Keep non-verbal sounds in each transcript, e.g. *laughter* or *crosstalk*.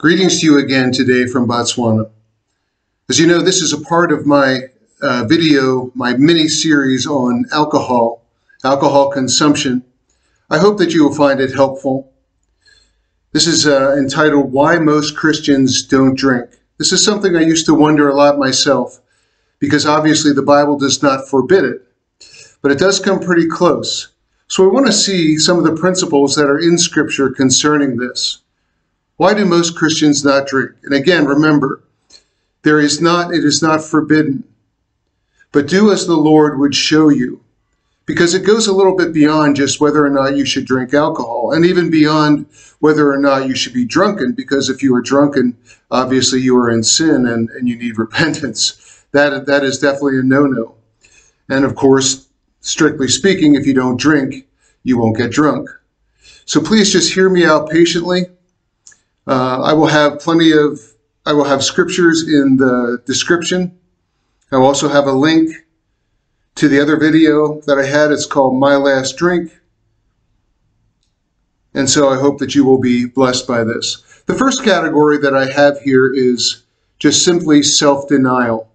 Greetings to you again today from Botswana. As you know, this is a part of my uh, video, my mini series on alcohol, alcohol consumption. I hope that you will find it helpful. This is uh, entitled Why Most Christians Don't Drink. This is something I used to wonder a lot myself because obviously the Bible does not forbid it, but it does come pretty close. So I want to see some of the principles that are in Scripture concerning this. Why do most Christians not drink? And again, remember, there is not, it is not forbidden, but do as the Lord would show you. Because it goes a little bit beyond just whether or not you should drink alcohol, and even beyond whether or not you should be drunken, because if you are drunken, obviously you are in sin and, and you need *laughs* repentance. That, that is definitely a no no. And of course, strictly speaking, if you don't drink, you won't get drunk. So please just hear me out patiently. Uh, I will have plenty of, I will have scriptures in the description. I will also have a link to the other video that I had. It's called My Last Drink. And so I hope that you will be blessed by this. The first category that I have here is just simply self-denial.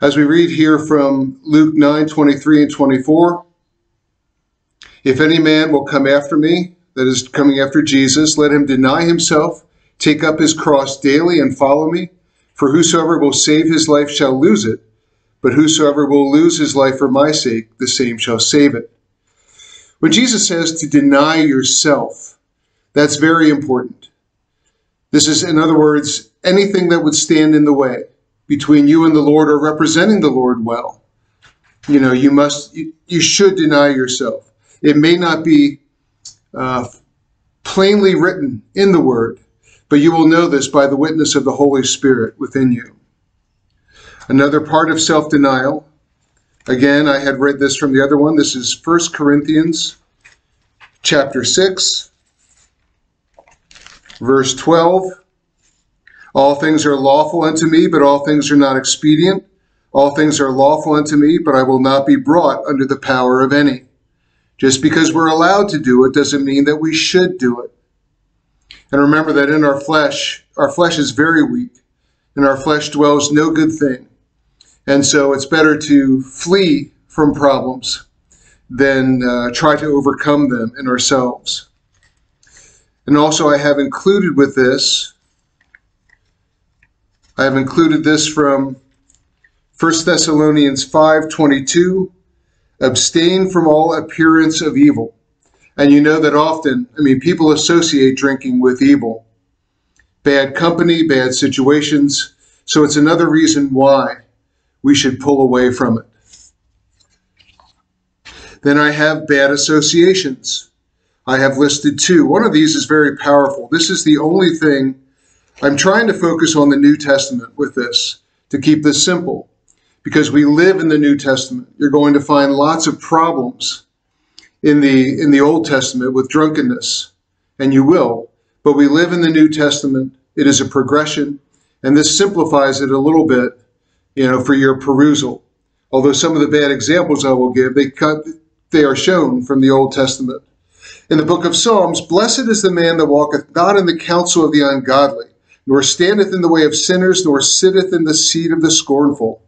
As we read here from Luke 9, 23 and 24, if any man will come after me, that is coming after Jesus, let him deny himself, take up his cross daily, and follow me. For whosoever will save his life shall lose it, but whosoever will lose his life for my sake, the same shall save it. When Jesus says to deny yourself, that's very important. This is, in other words, anything that would stand in the way between you and the Lord or representing the Lord well. You know, you must, you, you should deny yourself. It may not be uh, plainly written in the Word, but you will know this by the witness of the Holy Spirit within you. Another part of self denial, again, I had read this from the other one. This is 1 Corinthians chapter 6, verse 12. All things are lawful unto me, but all things are not expedient. All things are lawful unto me, but I will not be brought under the power of any. Just because we're allowed to do it doesn't mean that we should do it. And remember that in our flesh, our flesh is very weak. In our flesh dwells no good thing. And so it's better to flee from problems than uh, try to overcome them in ourselves. And also, I have included with this, I have included this from 1 Thessalonians 5:22 abstain from all appearance of evil. And you know that often, I mean, people associate drinking with evil, bad company, bad situations. So it's another reason why we should pull away from it. Then I have bad associations. I have listed two. One of these is very powerful. This is the only thing I'm trying to focus on the New Testament with this to keep this simple because we live in the New Testament. You're going to find lots of problems in the in the Old Testament with drunkenness, and you will. But we live in the New Testament. It is a progression, and this simplifies it a little bit, you know, for your perusal. Although some of the bad examples I will give, they cut they are shown from the Old Testament. In the book of Psalms, blessed is the man that walketh not in the counsel of the ungodly, nor standeth in the way of sinners, nor sitteth in the seat of the scornful.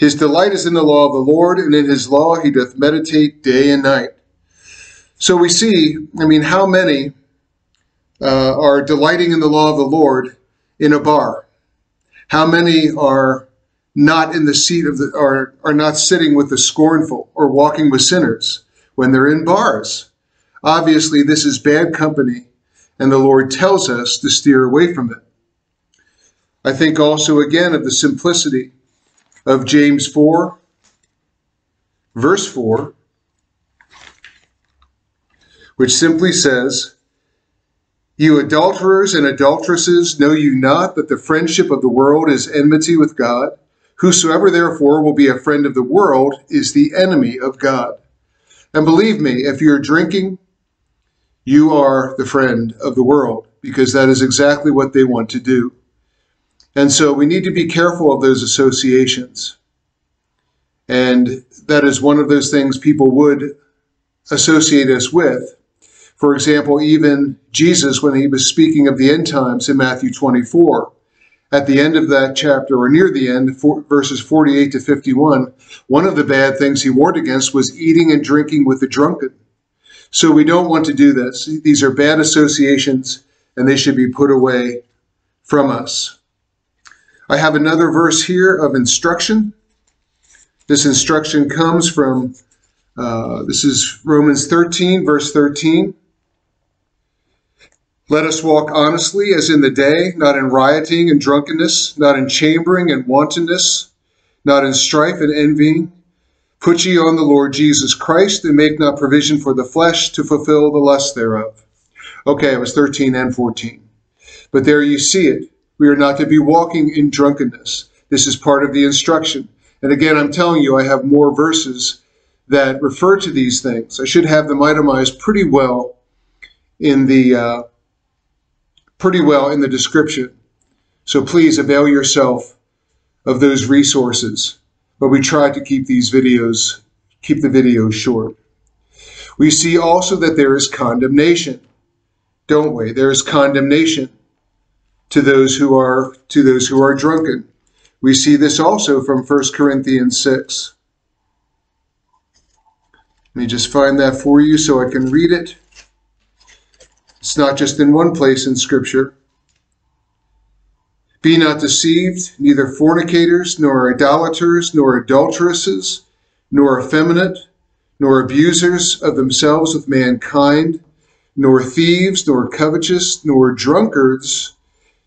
His delight is in the law of the Lord, and in his law he doth meditate day and night. So we see, I mean, how many uh, are delighting in the law of the Lord in a bar? How many are not in the seat of the, are, are not sitting with the scornful or walking with sinners when they're in bars? Obviously, this is bad company, and the Lord tells us to steer away from it. I think also again of the simplicity of James 4, verse 4, which simply says, You adulterers and adulteresses, know you not that the friendship of the world is enmity with God? Whosoever therefore will be a friend of the world is the enemy of God. And believe me, if you're drinking, you are the friend of the world, because that is exactly what they want to do. And so we need to be careful of those associations. And that is one of those things people would associate us with. For example, even Jesus, when he was speaking of the end times in Matthew 24, at the end of that chapter, or near the end, verses 48 to 51, one of the bad things he warned against was eating and drinking with the drunken. So we don't want to do this. These are bad associations, and they should be put away from us. I have another verse here of instruction. This instruction comes from, uh, this is Romans 13, verse 13. Let us walk honestly as in the day, not in rioting and drunkenness, not in chambering and wantonness, not in strife and envying. Put ye on the Lord Jesus Christ, and make not provision for the flesh to fulfill the lust thereof. Okay, it was 13 and 14. But there you see it. We are not to be walking in drunkenness. This is part of the instruction. And again, I'm telling you, I have more verses that refer to these things. I should have them itemized pretty well in the uh, pretty well in the description. So please avail yourself of those resources. But we try to keep these videos, keep the videos short. We see also that there is condemnation, don't we? There is condemnation to those who are to those who are drunken. We see this also from 1 Corinthians 6. Let me just find that for you so I can read it. It's not just in one place in Scripture. Be not deceived, neither fornicators, nor idolaters, nor adulteresses, nor effeminate, nor abusers of themselves with mankind, nor thieves, nor covetous, nor drunkards,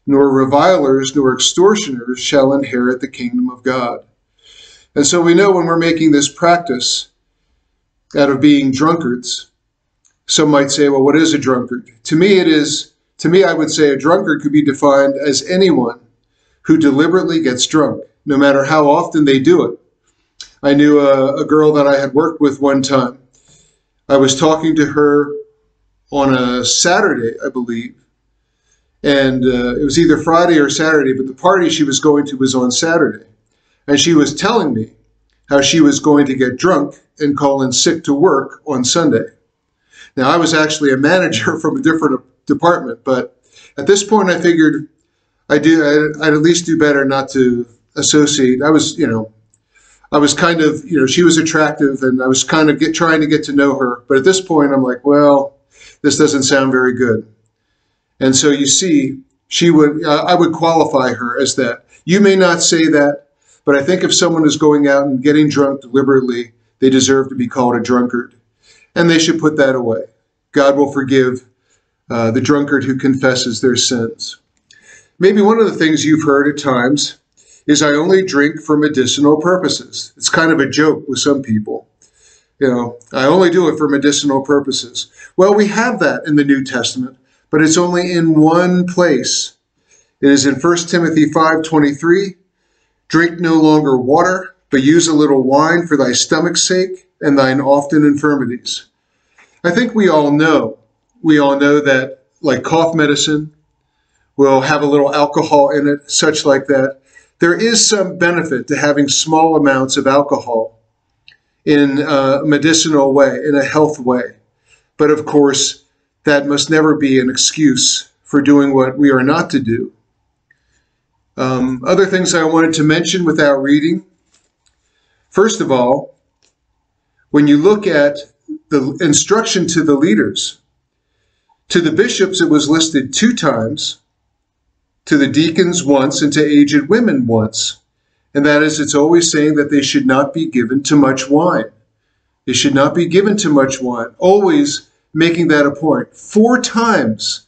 nor revilers, nor extortioners shall inherit the kingdom of God. And so we know when we're making this practice out of being drunkards, some might say, well, what is a drunkard? To me, it is, to me, I would say a drunkard could be defined as anyone who deliberately gets drunk, no matter how often they do it. I knew a, a girl that I had worked with one time. I was talking to her on a Saturday, I believe, and uh, it was either Friday or Saturday, but the party she was going to was on Saturday. And she was telling me how she was going to get drunk and call in sick to work on Sunday. Now, I was actually a manager *laughs* from a different department, but at this point, I figured I do I'd, at least do better not to associate. I was, you know, I was kind of, you know, she was attractive, and I was kind of get, trying to get to know her. But at this point, I'm like, well, this doesn't sound very good. And so you see, she would, uh, I would qualify her as that. You may not say that, but I think if someone is going out and getting drunk deliberately, they deserve to be called a drunkard and they should put that away. God will forgive uh, the drunkard who confesses their sins. Maybe one of the things you've heard at times is I only drink for medicinal purposes. It's kind of a joke with some people. You know, I only do it for medicinal purposes. Well, we have that in the New Testament, but it's only in one place. It is in 1 Timothy 5:23, drink no longer water, but use a little wine for thy stomach's sake and thine often infirmities. I think we all know, we all know that like cough medicine will have a little alcohol in it, such like that. There is some benefit to having small amounts of alcohol in a medicinal way, in a health way. But of course, that must never be an excuse for doing what we are not to do. Um, other things I wanted to mention without reading. First of all, when you look at the instruction to the leaders, to the bishops, it was listed two times, to the deacons once, and to aged women once. And that is, it's always saying that they should not be given too much wine. They should not be given too much wine. Always making that a point. Four times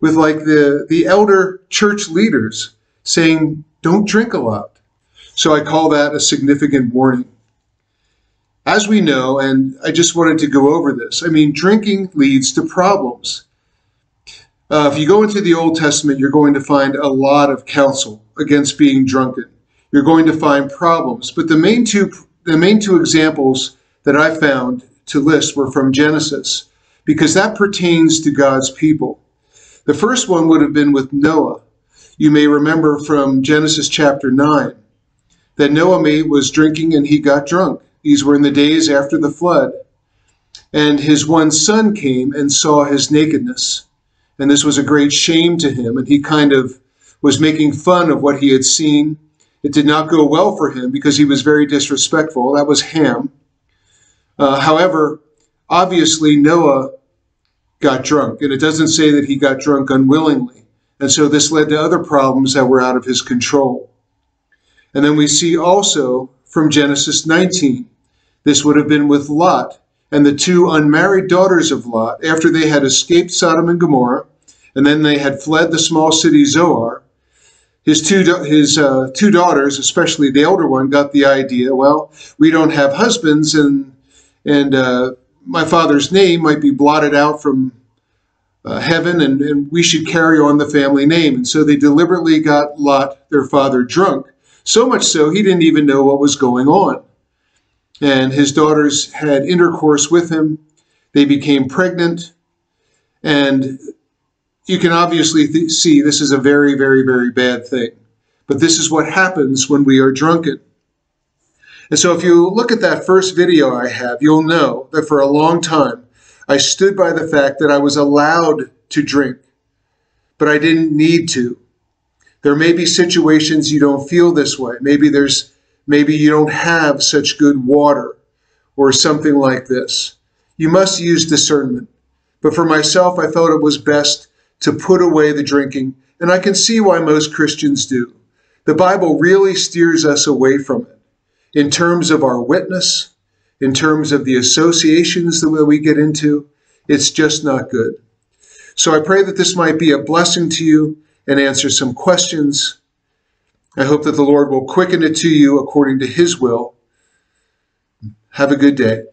with like the, the elder church leaders saying, don't drink a lot. So I call that a significant warning. As we know, and I just wanted to go over this, I mean, drinking leads to problems. Uh, if you go into the Old Testament, you're going to find a lot of counsel against being drunken. You're going to find problems. But the main two, the main two examples that I found to list were from Genesis, because that pertains to God's people. The first one would have been with Noah. You may remember from Genesis chapter 9 that Noah was drinking and he got drunk. These were in the days after the flood. And his one son came and saw his nakedness. And this was a great shame to him. And he kind of was making fun of what he had seen. It did not go well for him because he was very disrespectful. That was Ham. Uh, however, obviously, Noah got drunk. And it doesn't say that he got drunk unwillingly. And so this led to other problems that were out of his control. And then we see also from Genesis 19, this would have been with Lot and the two unmarried daughters of Lot after they had escaped Sodom and Gomorrah, and then they had fled the small city Zoar. His two his uh, two daughters, especially the elder one, got the idea. Well, we don't have husbands, and and uh, my father's name might be blotted out from uh, heaven, and, and we should carry on the family name. And so they deliberately got Lot, their father, drunk. So much so he didn't even know what was going on and his daughters had intercourse with him. They became pregnant, and you can obviously th- see this is a very, very, very bad thing. But this is what happens when we are drunken. And so, if you look at that first video I have, you'll know that for a long time I stood by the fact that I was allowed to drink, but I didn't need to. There may be situations you don't feel this way. Maybe there's Maybe you don't have such good water or something like this. You must use discernment. But for myself, I felt it was best to put away the drinking, and I can see why most Christians do. The Bible really steers us away from it in terms of our witness, in terms of the associations that we get into. It's just not good. So I pray that this might be a blessing to you and answer some questions I hope that the Lord will quicken it to you according to his will. Have a good day.